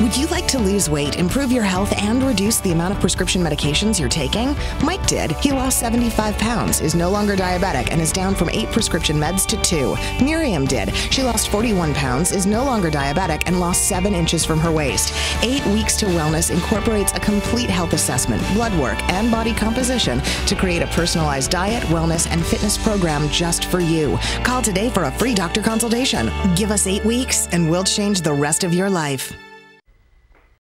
Would you like to lose weight, improve your health, and reduce the amount of prescription medications you're taking? Mike did. He lost 75 pounds, is no longer diabetic, and is down from eight prescription meds to two. Miriam did. She lost 41 pounds, is no longer diabetic, and lost seven inches from her waist. Eight Weeks to Wellness incorporates a complete health assessment, blood work, and body composition to create a personalized diet, wellness, and fitness program just for you. Call today for a free doctor consultation. Give us eight weeks, and we'll change the rest of your life.